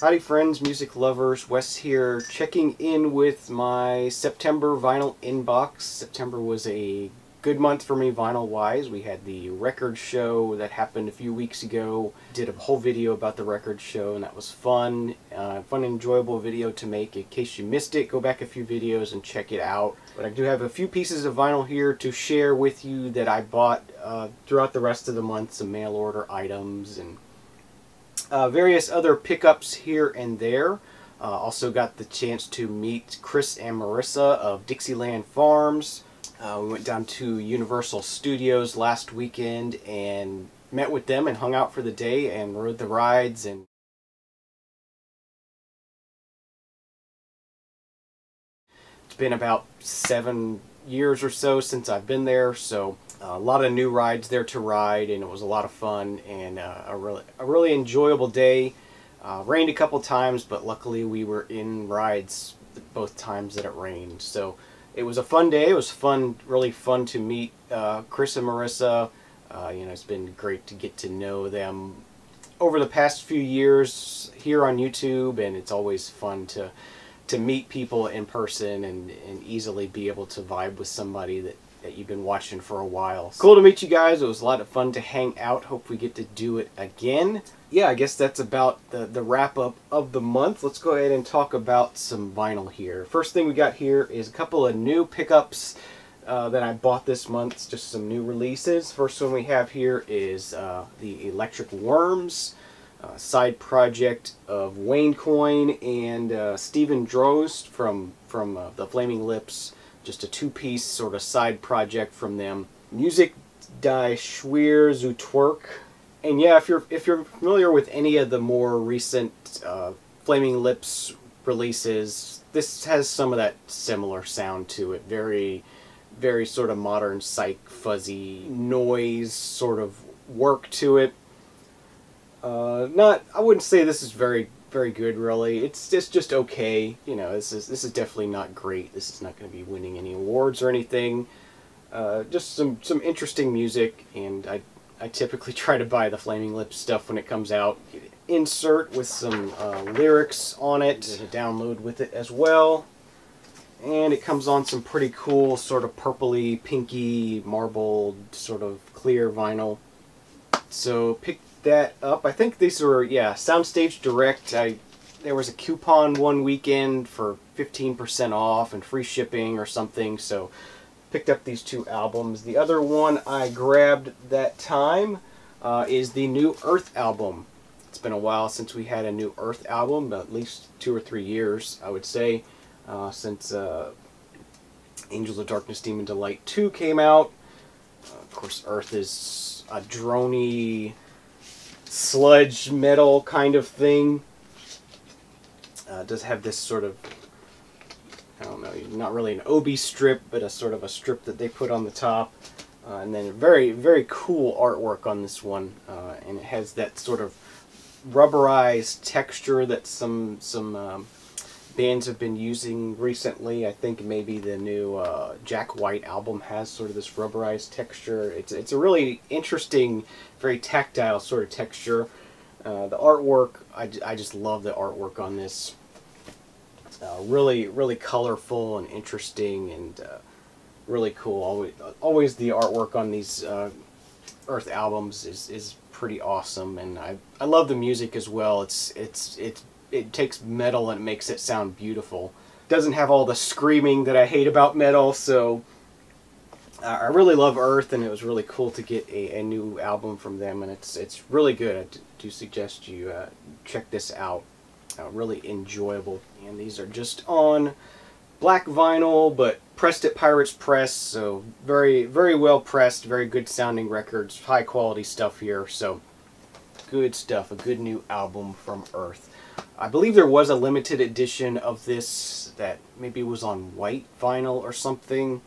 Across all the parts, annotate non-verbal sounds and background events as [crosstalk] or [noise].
Howdy friends, music lovers, Wes here, checking in with my September vinyl inbox. September was a good month for me vinyl wise. We had the record show that happened a few weeks ago. Did a whole video about the record show and that was fun. Uh, fun enjoyable video to make. In case you missed it, go back a few videos and check it out. But I do have a few pieces of vinyl here to share with you that I bought uh, throughout the rest of the month. Some mail order items and uh, various other pickups here and there. Uh, also got the chance to meet Chris and Marissa of Dixieland Farms. Uh, we went down to Universal Studios last weekend and met with them and hung out for the day and rode the rides and it's been about seven years or so since I've been there so a lot of new rides there to ride and it was a lot of fun and uh, a really a really enjoyable day uh, rained a couple times but luckily we were in rides both times that it rained so it was a fun day. It was fun, really fun to meet uh, Chris and Marissa. Uh, you know, it's been great to get to know them over the past few years here on YouTube, and it's always fun to to meet people in person and, and easily be able to vibe with somebody that, that you've been watching for a while. Cool to meet you guys. It was a lot of fun to hang out. Hope we get to do it again yeah, I guess that's about the, the wrap up of the month. Let's go ahead and talk about some vinyl here. First thing we got here is a couple of new pickups uh, that I bought this month. It's just some new releases. First one we have here is uh, the Electric Wurms. Uh, side project of Wayne Coyne and uh, Steven Drozd from from uh, the Flaming Lips. Just a two-piece sort of side project from them. Musik Die Schwer zu Twerk and yeah, if you're if you're familiar with any of the more recent uh, Flaming Lips releases, this has some of that similar sound to it. Very, very sort of modern psych fuzzy noise sort of work to it. Uh, not, I wouldn't say this is very very good really. It's just just okay. You know, this is this is definitely not great. This is not going to be winning any awards or anything. Uh, just some some interesting music, and I I typically [laughs] try to buy the Flaming Lips stuff when it comes out. Insert with some uh, lyrics on it, download with it as well. And it comes on some pretty cool sort of purpley, pinky, marbled, sort of clear vinyl. So pick that up. I think these were, yeah, Soundstage Direct. I There was a coupon one weekend for 15% off and free shipping or something, so picked up these two albums. The other one I grabbed that time uh, is the New Earth album. It's been a while since we had a New Earth album, at least two or three years, I would say, uh, since uh, Angels of Darkness Demons of Light 2 came out. Uh, of course, Earth is a drony sludge metal kind of thing. Uh, does have this sort of I don't know, not really an obi strip, but a sort of a strip that they put on the top. Uh, and then very, very cool artwork on this one. Uh, and it has that sort of rubberized texture that some some um, bands have been using recently. I think maybe the new uh, Jack White album has sort of this rubberized texture. It's, it's a really interesting, very tactile sort of texture. Uh, the artwork, I, I just love the artwork on this. Uh, really, really colorful and interesting and uh, really cool. Always, always the artwork on these uh, Earth albums is, is pretty awesome, and I, I love the music as well. It's it's it's it takes metal and makes it sound beautiful. Doesn't have all the screaming that I hate about metal, so uh, I really love Earth, and it was really cool to get a, a new album from them, and it's it's really good. I do suggest you uh, check this out uh, really enjoyable. And these are just on black vinyl, but pressed at Pirates Press, so very, very well pressed, very good sounding records, high quality stuff here, so good stuff, a good new album from Earth. I believe there was a limited edition of this that maybe was on white vinyl or something.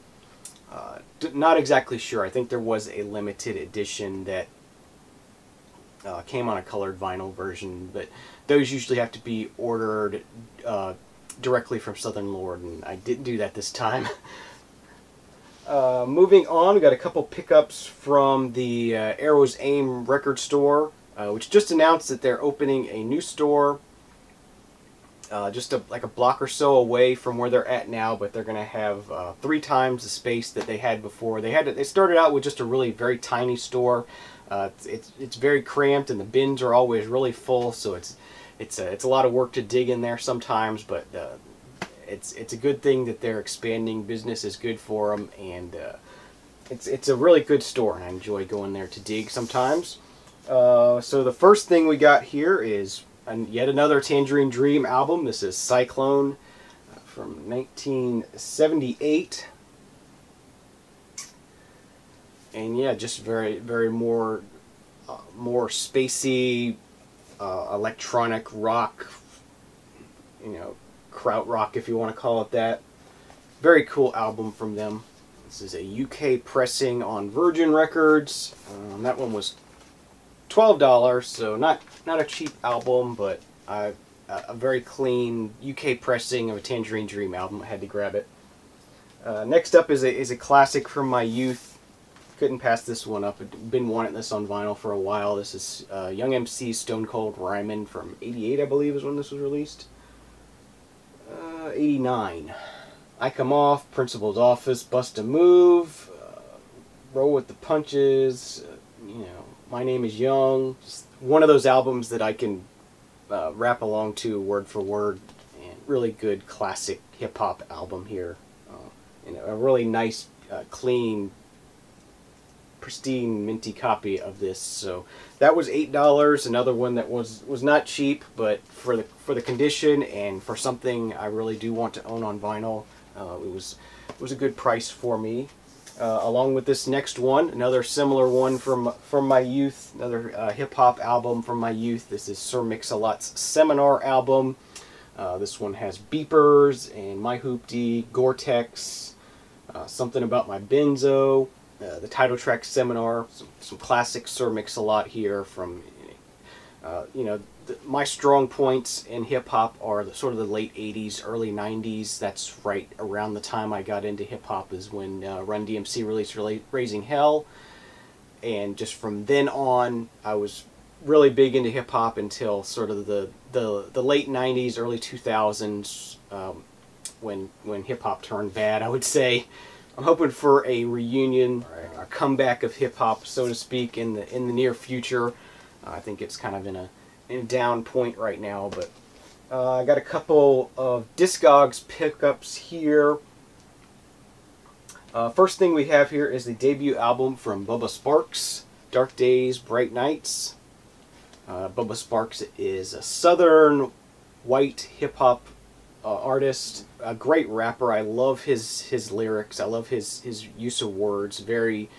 Uh, not exactly sure. I think there was a limited edition that uh, came on a colored vinyl version, but those usually have to be ordered uh, directly from Southern Lord, and I didn't do that this time. [laughs] uh, moving on, we got a couple pickups from the uh, Arrow's Aim record store, uh, which just announced that they're opening a new store uh, just a, like a block or so away from where they're at now, but they're going to have uh, three times the space that they had before. They had to, they started out with just a really very tiny store. Uh, it's, it's, it's very cramped, and the bins are always really full, so it's it's a, it's a lot of work to dig in there sometimes. But uh, it's it's a good thing that they're expanding. Business is good for them, and uh, it's it's a really good store, and I enjoy going there to dig sometimes. Uh, so the first thing we got here is an, yet another Tangerine Dream album. This is Cyclone from 1978. And yeah, just very, very more, uh, more spacey, uh, electronic rock, you know, krautrock if you want to call it that. Very cool album from them. This is a UK pressing on Virgin Records. Um, that one was twelve dollars, so not not a cheap album, but a very clean UK pressing of a Tangerine Dream album. I had to grab it. Uh, next up is a is a classic from my youth. Couldn't pass this one up. I've been wanting this on vinyl for a while. This is uh, Young MC Stone Cold Rhymin' from '88, I believe, is when this was released. Uh, '89. I Come Off, Principal's Office, Bust a Move, uh, Roll with the Punches, uh, you know, my Name is Young. Just one of those albums that I can uh, rap along to word for word. And really good classic hip hop album here. Uh, know, a really nice, uh, clean, pristine, minty copy of this. So that was eight dollars. Another one that was was not cheap, but for the for the condition and for something I really do want to own on vinyl, uh, it was it was a good price for me. Uh, along with this next one, another similar one from from my youth, another uh, hip hop album from my youth. This is Sir Mix-a-Lot's Seminar album. Uh, this one has beepers and my hoopty, Gore-Tex, uh, something about my benzo, uh, the title track Seminar, some, some classic Sir Mix-a-Lot here from, uh, you know, the, my strong points in hip hop are the, sort of the late 80s, early 90s. That's right around the time I got into hip hop is when uh, Run DMC released Raising Hell. And just from then on, I was really big into hip hop until sort of the, the, the late 90s, early 2000s, um, when, when hip hop turned bad, I would say. I'm hoping for a reunion, a comeback of hip hop, so to speak, in the in the near future. Uh, I think it's kind of in a in down point right now, but uh, I got a couple of Discogs pickups here. Uh, first thing we have here is the debut album from Bubba Sparxxx, Dark Days, Bright Nights. Uh, Bubba Sparxxx is a southern white hip hop uh, artist, a great rapper. I love his his lyrics. I love his his use of words. Very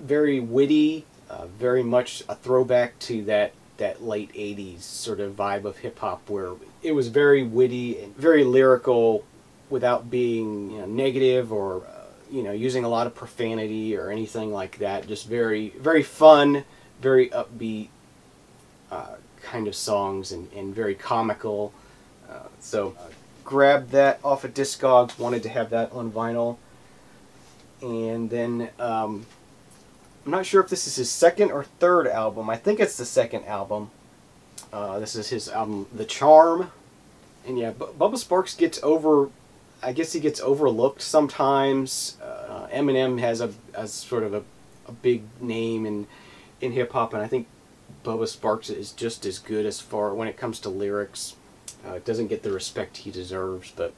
very witty, uh, very much a throwback to that that late 80s sort of vibe of hip hop where it was very witty and very lyrical without being you know, negative or uh, you know using a lot of profanity or anything like that. Just very very fun very upbeat uh, kind of songs and, and very comical. Uh, so uh, grabbed that off of Discogs wanted to have that on vinyl. And then um, I'm not sure if this is his second or third album. I think it's the second album. Uh, this is his album, The Charm. And yeah, B Bubba Sparxxx gets over, I guess he gets overlooked sometimes. Uh, Eminem has a as sort of a, a big name in in hip hop, and I think Bubba Sparxxx is just as good as far when it comes to lyrics. Uh, doesn't get the respect he deserves, but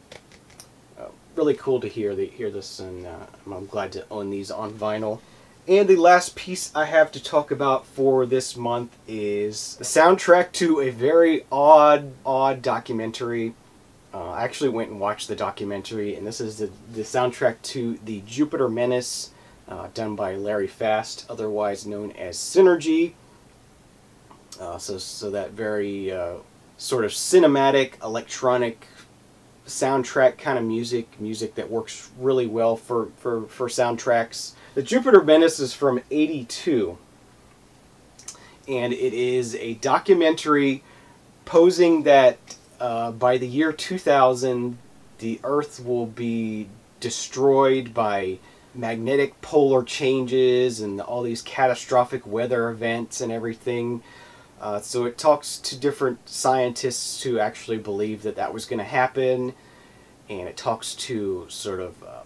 uh, really cool to hear the, hear this, and uh, I'm glad to own these on vinyl. And the last piece I have to talk about for this month is the soundtrack to a very odd, odd documentary. Uh, I actually went and watched the documentary, and this is the, the soundtrack to the Jupiter Menace, uh, done by Larry Fast, otherwise known as Synergy. Uh, so, so that very uh, sort of cinematic, electronic soundtrack kind of music, music that works really well for, for, for soundtracks. The Jupiter Menace is from 82, and it is a documentary posing that uh, by the year 2000, the Earth will be destroyed by magnetic polar changes and all these catastrophic weather events and everything. Uh, so it talks to different scientists who actually believe that that was going to happen, and it talks to sort of uh,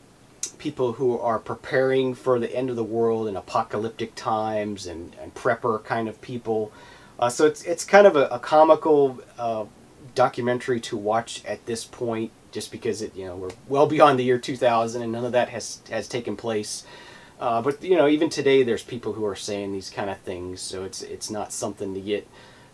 people who are preparing for the end of the world in apocalyptic times and, and prepper kind of people. Uh, so it's it's kind of a, a comical uh, documentary to watch at this point, just because it you know we're well beyond the year 2000 and none of that has has taken place. Uh, but you know, even today, there's people who are saying these kind of things, so it's it's not something to get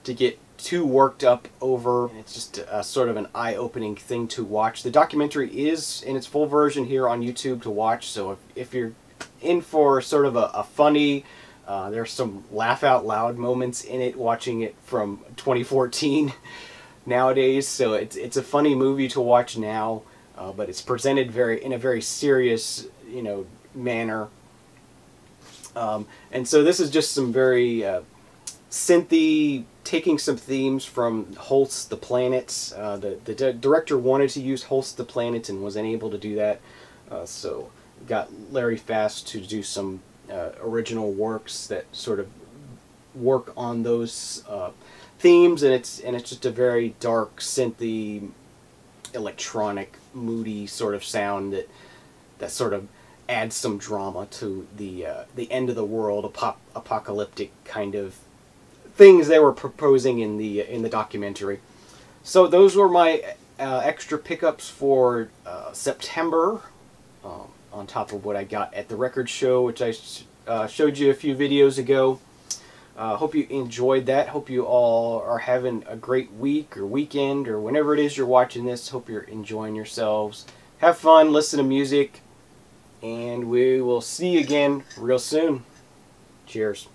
to get too worked up over. It's just a, a sort of an eye-opening thing to watch. The documentary is in its full version here on YouTube to watch, so if, if you're in for sort of a, a funny, uh, there's some laugh out loud moments in it watching it from 2014 [laughs] nowadays, so it's it's a funny movie to watch now, uh, but it's presented very in a very serious, you know, manner um, and so this is just some very uh, synthy, taking some themes from Holst the Planets. Uh, the, the director wanted to use Holst the Planets and was unable to do that. Uh, so got Larry Fast to do some uh, original works that sort of work on those uh, themes and it's and it's just a very dark synthy electronic moody sort of sound that that sort of adds some drama to the uh, the end of the world ap apocalyptic kind of things they were proposing in the in the documentary. So those were my uh, extra pickups for uh, September, um, on top of what I got at the record show, which I uh, showed you a few videos ago. Uh, hope you enjoyed that. Hope you all are having a great week or weekend or whenever it is you're watching this. Hope you're enjoying yourselves. Have fun, listen to music, and we will see you again real soon. Cheers.